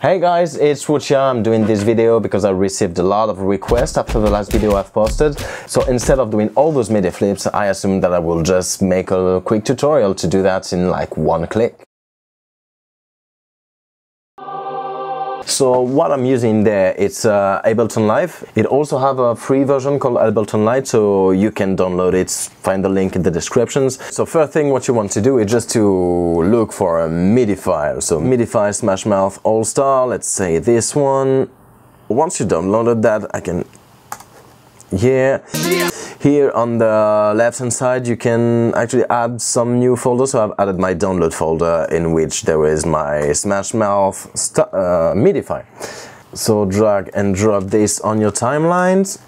Hey guys, it's Woochia. I'm doing this video because I received a lot of requests after the last video I've posted. So instead of doing all those MIDI flips, I assume that I will just make a quick tutorial to do that in like one click. So what I'm using there, it's uh, Ableton Live. It also have a free version called Ableton Lite, so you can download it, find the link in the descriptions. So first thing what you want to do is just to look for a MIDI file. So MIDI file Smash Mouth All Star, let's say this one. Once you downloaded that, I can, yeah. Here on the left hand side you can actually add some new folders. So I've added my download folder in which there is my Smash Mouth uh, MIDI file. So drag and drop this on your timelines.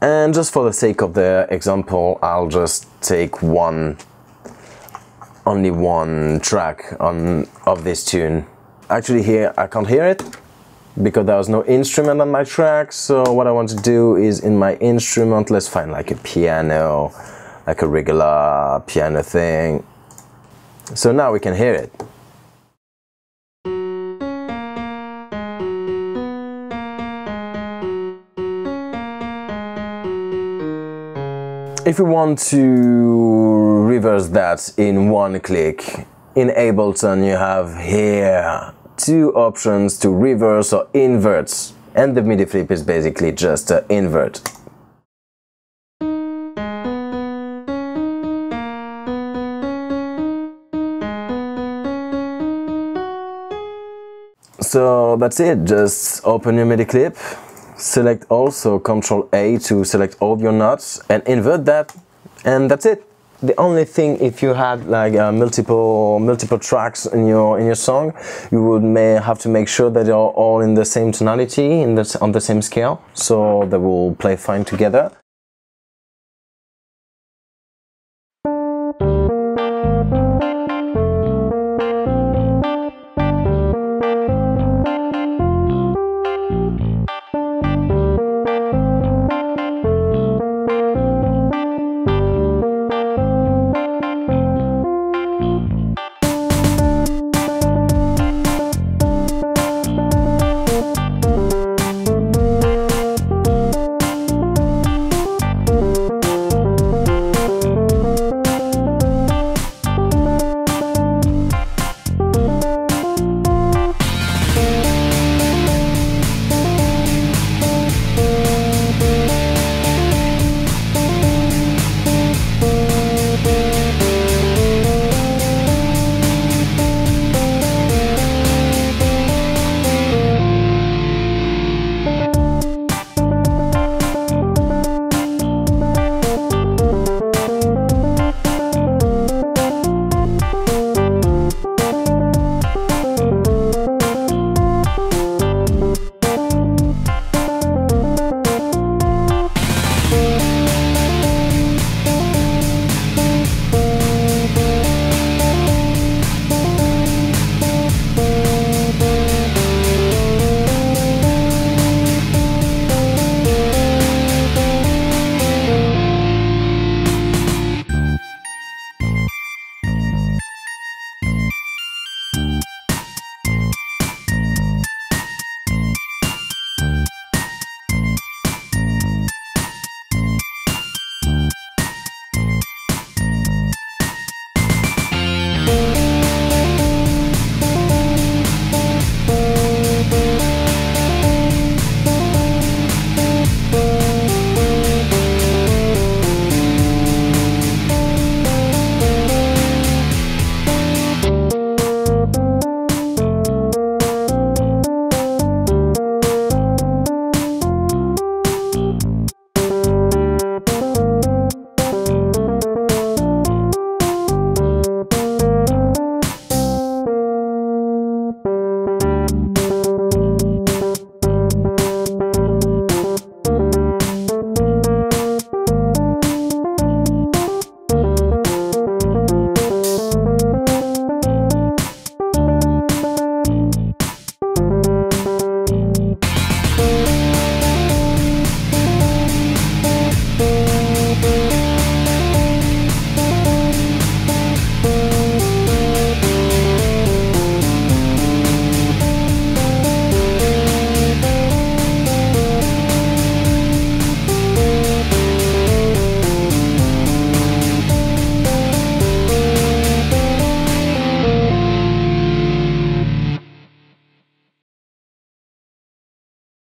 And just for the sake of the example, I'll just take one, only one track on of this tune. Actually here I can't hear it, because there was no instrument on my track so what I want to do is in my instrument let's find like a piano like a regular piano thing. So now we can hear it. If we want to reverse that in one click, in Ableton you have here two options to reverse or invert. And the MIDI flip is basically just an invert. So that's it, just open your MIDI clip, select also Ctrl A to select all your notes and invert that. And that's it the only thing if you had like uh, multiple multiple tracks in your in your song you would may have to make sure that they're all in the same tonality in the, on the same scale so they will play fine together